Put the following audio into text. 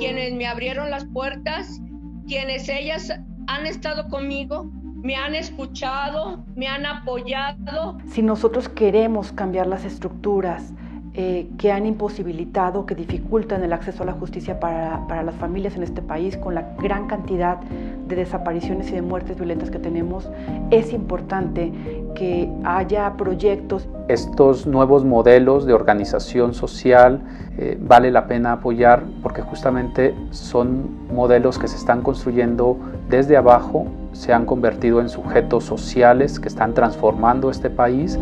quienes me abrieron las puertas, quienes ellas han estado conmigo, me han escuchado, me han apoyado. Si nosotros queremos cambiar las estructuras, eh, que han imposibilitado, que dificultan el acceso a la justicia para, para, las familias en este país, con la gran cantidad de desapariciones y de muertes violentas que tenemos, es importante que haya proyectos. Estos nuevos modelos de organización social eh, vale la pena apoyar porque justamente son modelos que se están construyendo desde abajo, se han convertido en sujetos sociales que están transformando este país.